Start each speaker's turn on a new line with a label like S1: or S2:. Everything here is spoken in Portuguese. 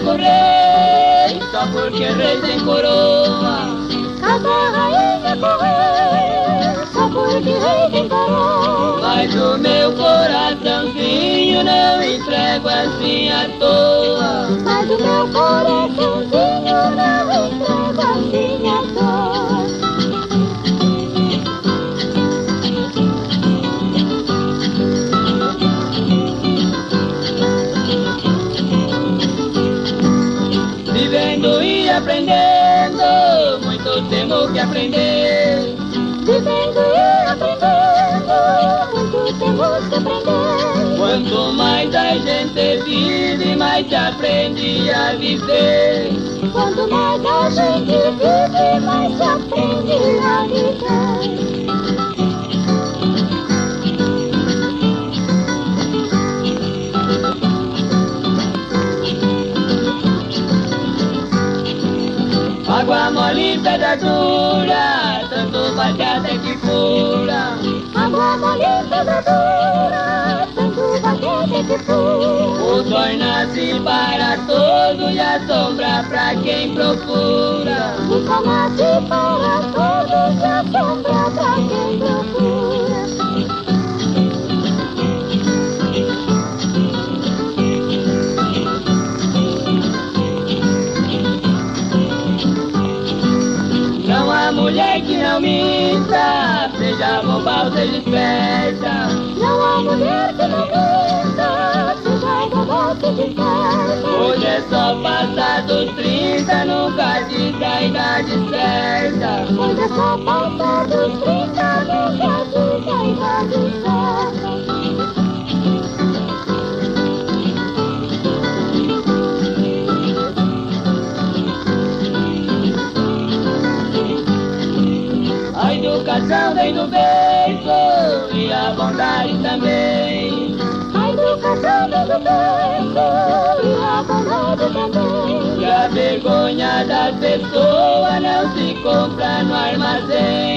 S1: correr, só porque rei tem coroa.
S2: Cada rainha correr, só porque rei tem coroa.
S1: Mas o meu coraçãozinho não entrego assim à toa.
S2: Mas o meu coraçãozinho não entrego
S1: aprendendo, muito temos que aprender.
S2: Vivendo e aprendendo, muito temos que aprender.
S1: Quanto mais a gente vive, mais se aprende a viver.
S2: Quanto mais a gente vive, mais se aprende a viver.
S1: Água mole, pedra dura, tanto bate até que fura.
S2: Água mole, pedra dura, tanto batente que fura.
S1: O sol nasce para todo e a sombra pra quem procura.
S2: O sol nasce para todos e a sombra
S1: Há mulher que não minta, seja boba ou seja esperta.
S2: Não há mulher que não minta, seja boba que desperta.
S1: Hoje é só passar dos 30, nunca diz a idade certa.
S2: Hoje é só passar dos 30,
S1: educação vem do berço e a bondade também.
S2: A educação vem do berço e a bondade também.
S1: E a vergonha das pessoas não se compra no armazém.
S2: E a vergonha das pessoas não se compra no armazém.